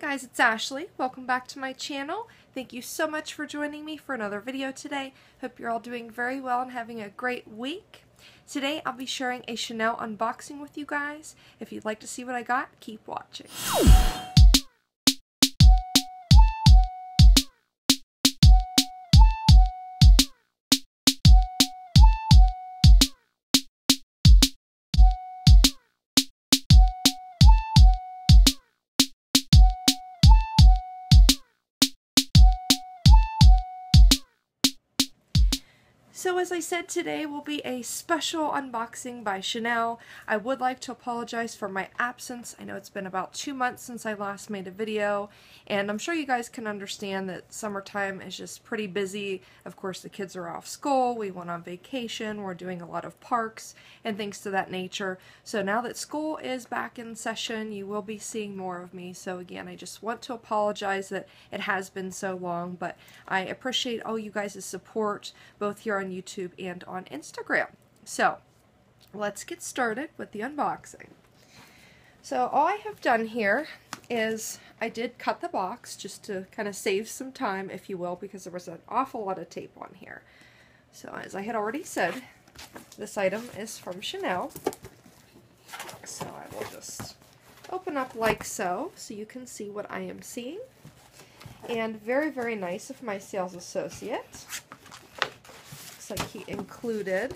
Guys, it's Ashley. Welcome back to my channel. Thank you so much for joining me for another video today. Hope you're all doing very well and having a great week. Today I'll be sharing a Chanel unboxing with you guys. If you'd like to see what I got, keep watching. So as I said, today will be a special unboxing by Chanel. I would like to apologize for my absence. I know it's been about two months since I last made a video, and I'm sure you guys can understand that summertime is just pretty busy. Of course, the kids are off school, we went on vacation, we're doing a lot of parks and things to that nature. So now that school is back in session, you will be seeing more of me. So again, I just want to apologize that it has been so long, but I appreciate all you guys' support, both here on on YouTube and on Instagram. So let's get started with the unboxing. So all I have done here is I did cut the box just to kind of save some time, if you will, because there was an awful lot of tape on here. So as I had already said, this item is from Chanel. So I will just open up like so, so you can see what I am seeing. And very, very nice of my sales associate looks like he included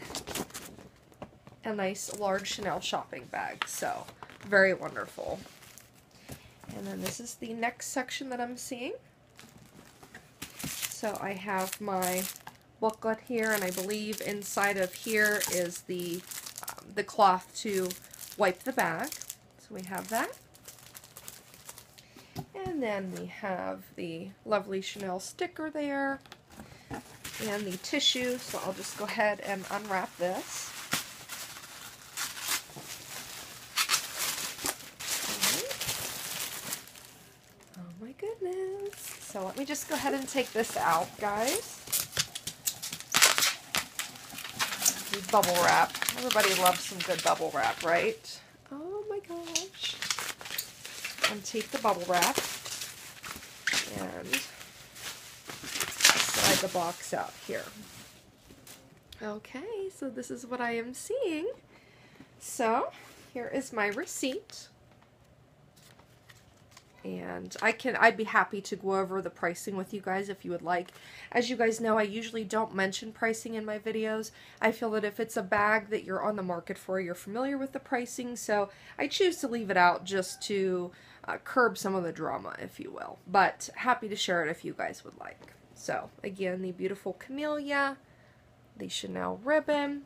a nice large Chanel shopping bag. So, very wonderful. And then this is the next section that I'm seeing. So I have my booklet here, and I believe inside of here is the, um, the cloth to wipe the bag. So we have that. And then we have the lovely Chanel sticker there and the tissue, so I'll just go ahead and unwrap this. Oh my goodness. So let me just go ahead and take this out, guys. Bubble wrap. Everybody loves some good bubble wrap, right? Oh my gosh. And take the bubble wrap. And the box out here. Okay, so this is what I am seeing. So, here is my receipt. And I can, I'd be happy to go over the pricing with you guys if you would like. As you guys know, I usually don't mention pricing in my videos. I feel that if it's a bag that you're on the market for, you're familiar with the pricing, so I choose to leave it out just to uh, curb some of the drama, if you will. But happy to share it if you guys would like. So, again, the beautiful camellia, the Chanel ribbon.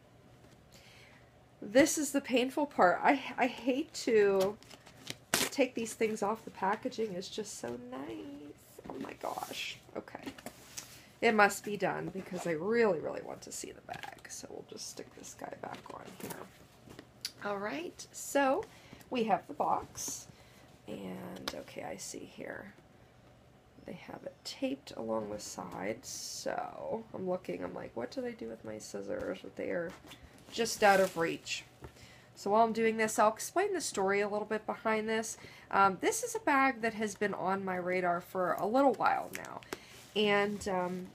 This is the painful part. I, I hate to take these things off. The packaging is just so nice. Oh my gosh. Okay. It must be done because I really, really want to see the bag. So we'll just stick this guy back on here. All right. So we have the box. And, okay, I see here. They have it taped along the sides, so I'm looking, I'm like, what do they do with my scissors? But they are just out of reach. So while I'm doing this, I'll explain the story a little bit behind this. Um, this is a bag that has been on my radar for a little while now. And, um,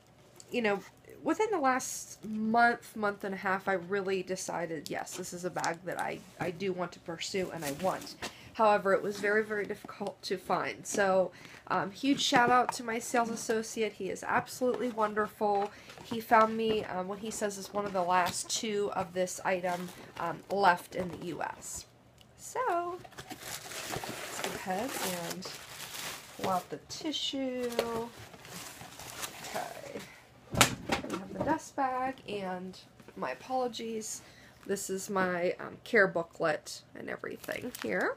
you know, within the last month, month and a half, I really decided, yes, this is a bag that I, I do want to pursue and I want. However, it was very, very difficult to find. So, um, huge shout out to my sales associate. He is absolutely wonderful. He found me um, what he says is one of the last two of this item um, left in the U.S. So, let's go ahead and pull out the tissue. Okay. We have the dust bag and my apologies. This is my um, care booklet and everything here.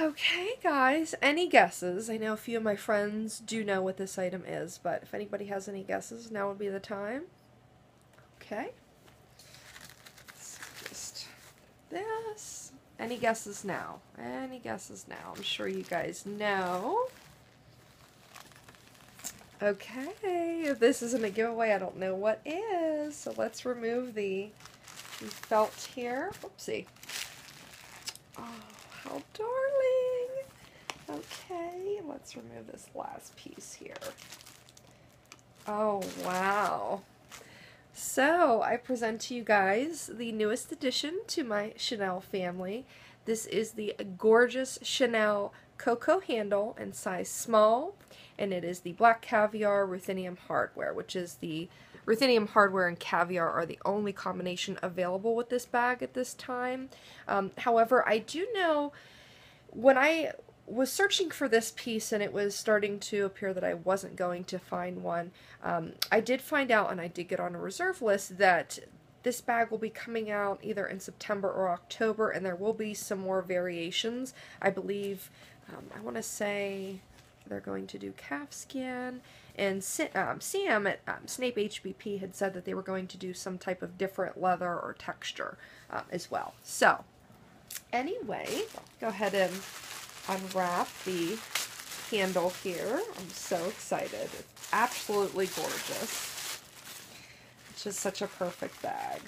Okay, guys, any guesses? I know a few of my friends do know what this item is, but if anybody has any guesses, now would be the time. Okay. just this. Any guesses now? Any guesses now? I'm sure you guys know. Okay, if this isn't a giveaway, I don't know what is. So let's remove the, the felt here. Oopsie. Oh, how darling. Okay, let's remove this last piece here. Oh, wow. So, I present to you guys the newest addition to my Chanel family. This is the gorgeous Chanel Coco handle in size small, and it is the Black Caviar Ruthenium hardware, which is the Ruthenium hardware and caviar are the only combination available with this bag at this time. Um, however, I do know when I was searching for this piece and it was starting to appear that I wasn't going to find one, um, I did find out and I did get on a reserve list that this bag will be coming out either in September or October and there will be some more variations. I believe, um, I want to say they're going to do calf skin and um, Sam at um, Snape HBP had said that they were going to do some type of different leather or texture uh, as well. So, anyway, go ahead and unwrap the handle here. I'm so excited. It's absolutely gorgeous. It's just such a perfect bag.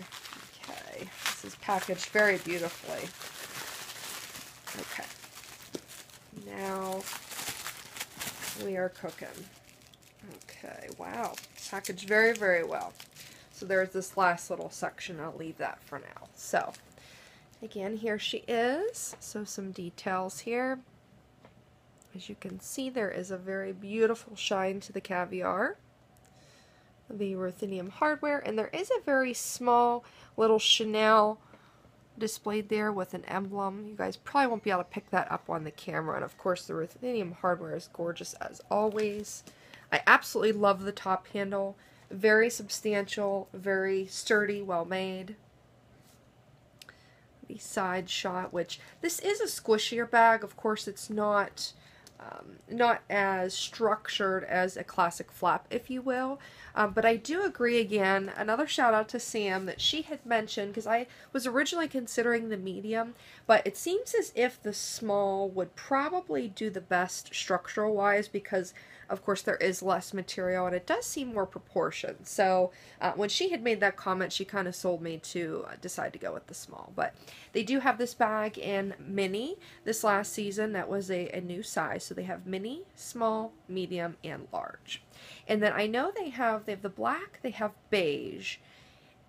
Okay, this is packaged very beautifully. Okay. Now we are cooking. Okay, wow. Packaged very, very well. So there's this last little section. I'll leave that for now. So, again, here she is. So some details here. As you can see, there is a very beautiful shine to the caviar. The ruthenium hardware, and there is a very small little Chanel displayed there with an emblem. You guys probably won't be able to pick that up on the camera, and of course the ruthenium hardware is gorgeous as always. I absolutely love the top handle. Very substantial, very sturdy, well made. The side shot, which this is a squishier bag. Of course, it's not um, not as structured as a classic flap, if you will. Um, but I do agree again, another shout out to Sam that she had mentioned, because I was originally considering the medium, but it seems as if the small would probably do the best structural wise because of course, there is less material and it does seem more proportioned. So uh, when she had made that comment, she kind of sold me to uh, decide to go with the small. But they do have this bag in mini this last season. That was a, a new size. So they have mini, small, medium, and large. And then I know they have, they have the black, they have beige,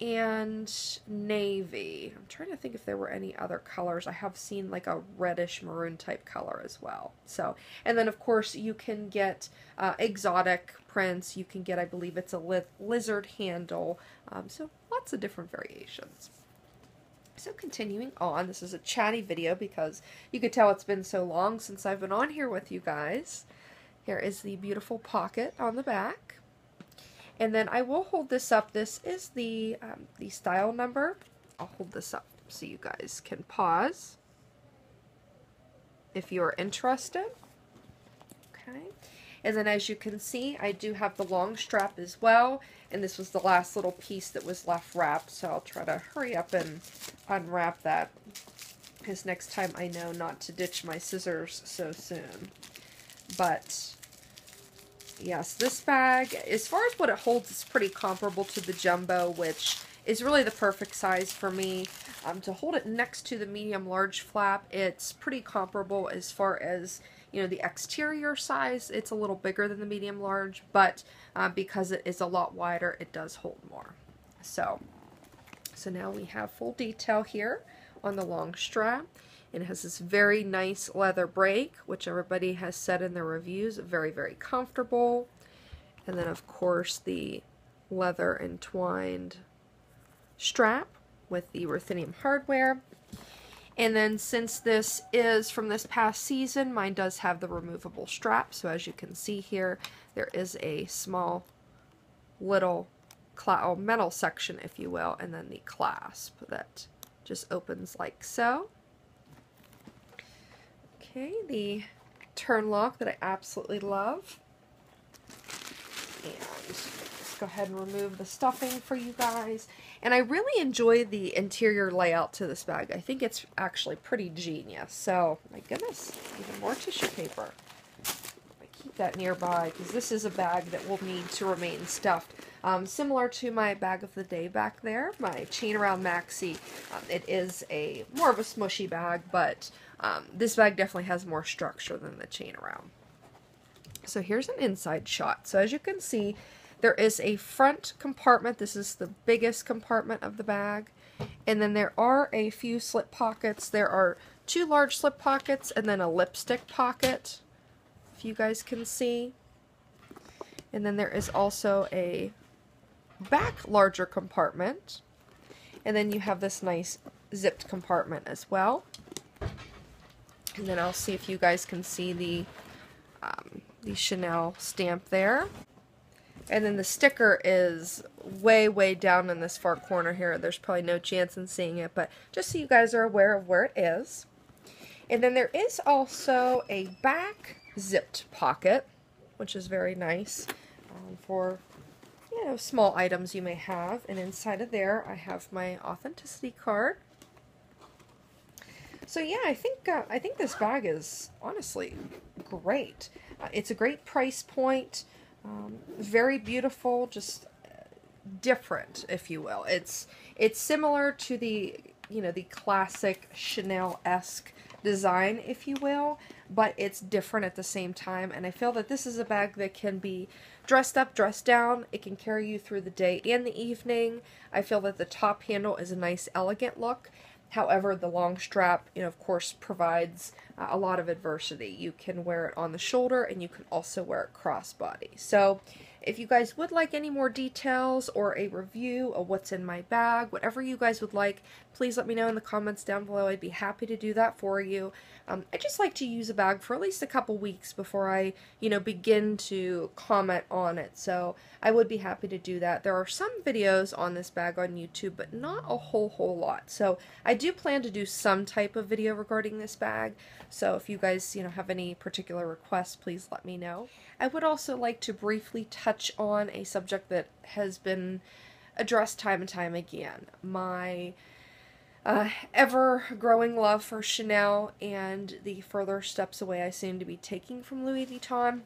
and navy. I'm trying to think if there were any other colors. I have seen like a reddish maroon type color as well. So, and then of course you can get uh, exotic prints. You can get, I believe it's a li lizard handle. Um, so lots of different variations. So continuing on, this is a chatty video because you could tell it's been so long since I've been on here with you guys. Here is the beautiful pocket on the back. And then I will hold this up. This is the, um, the style number. I'll hold this up so you guys can pause if you're interested. Okay. And then as you can see, I do have the long strap as well. And this was the last little piece that was left wrapped. So I'll try to hurry up and unwrap that. Because next time I know not to ditch my scissors so soon. But yes, this bag, as far as what it holds, it's pretty comparable to the Jumbo, which is really the perfect size for me. Um, to hold it next to the medium-large flap, it's pretty comparable as far as, you know, the exterior size. It's a little bigger than the medium-large, but uh, because it is a lot wider, it does hold more. So, so now we have full detail here on the long strap. It has this very nice leather break, which everybody has said in their reviews, very, very comfortable. And then, of course, the leather entwined strap with the ruthenium hardware. And then since this is from this past season, mine does have the removable strap. So as you can see here, there is a small little oh, metal section, if you will, and then the clasp that just opens like so. Okay, the turn lock that I absolutely love. And let's go ahead and remove the stuffing for you guys. And I really enjoy the interior layout to this bag. I think it's actually pretty genius. So, my goodness, even more tissue paper. I keep that nearby because this is a bag that will need to remain stuffed. Um, similar to my bag of the day back there, my chain around maxi. Um, it is a more of a smushy bag, but um, this bag definitely has more structure than the chain around. So here's an inside shot. So as you can see, there is a front compartment. This is the biggest compartment of the bag. And then there are a few slip pockets. There are two large slip pockets and then a lipstick pocket, if you guys can see. And then there is also a back larger compartment. And then you have this nice zipped compartment as well. And then I'll see if you guys can see the, um, the Chanel stamp there. And then the sticker is way, way down in this far corner here. There's probably no chance in seeing it, but just so you guys are aware of where it is. And then there is also a back zipped pocket, which is very nice um, for small items you may have. And inside of there, I have my authenticity card. So yeah, I think uh, I think this bag is honestly great. Uh, it's a great price point. Um, very beautiful, just different, if you will. It's it's similar to the you know the classic Chanel-esque design, if you will, but it's different at the same time. And I feel that this is a bag that can be dressed up, dressed down. It can carry you through the day and the evening. I feel that the top handle is a nice, elegant look. However, the long strap, you know, of course, provides uh, a lot of adversity. You can wear it on the shoulder and you can also wear it crossbody. So if you guys would like any more details or a review of what's in my bag, whatever you guys would like, please let me know in the comments down below. I'd be happy to do that for you. Um, I just like to use a bag for at least a couple weeks before I, you know, begin to comment on it. So I would be happy to do that. There are some videos on this bag on YouTube, but not a whole, whole lot. So I do plan to do some type of video regarding this bag. So if you guys, you know, have any particular requests, please let me know. I would also like to briefly touch on a subject that has been addressed time and time again. My uh, ever growing love for Chanel and the further steps away I seem to be taking from Louis Vuitton.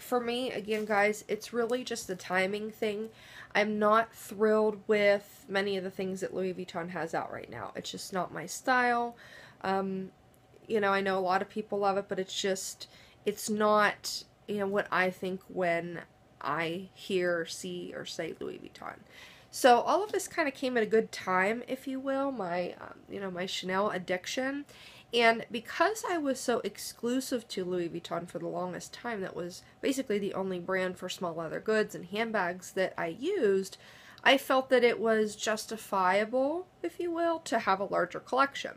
For me, again, guys, it's really just the timing thing. I'm not thrilled with many of the things that Louis Vuitton has out right now. It's just not my style. Um, you know, I know a lot of people love it, but it's just, it's not, you know, what I think when I hear, see, or say Louis Vuitton. So all of this kind of came at a good time, if you will, my, um, you know, my Chanel addiction. And because I was so exclusive to Louis Vuitton for the longest time, that was basically the only brand for small leather goods and handbags that I used, I felt that it was justifiable, if you will, to have a larger collection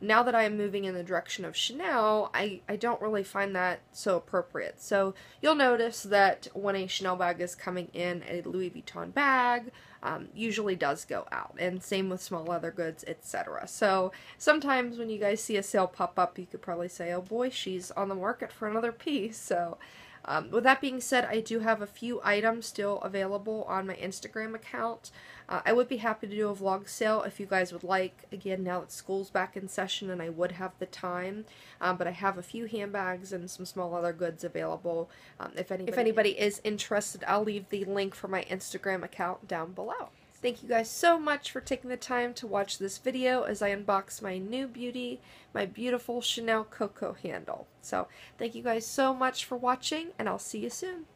now that I am moving in the direction of Chanel, I, I don't really find that so appropriate. So you'll notice that when a Chanel bag is coming in, a Louis Vuitton bag um, usually does go out. And same with small leather goods, etc. So sometimes when you guys see a sale pop up, you could probably say, oh boy, she's on the market for another piece. So um, with that being said, I do have a few items still available on my Instagram account. Uh, I would be happy to do a vlog sale if you guys would like. Again, now that school's back in session and I would have the time. Um, but I have a few handbags and some small other goods available. Um, if, anybody, if anybody is interested, I'll leave the link for my Instagram account down below. Thank you guys so much for taking the time to watch this video as I unbox my new beauty, my beautiful Chanel Coco handle. So thank you guys so much for watching and I'll see you soon.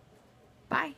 Bye.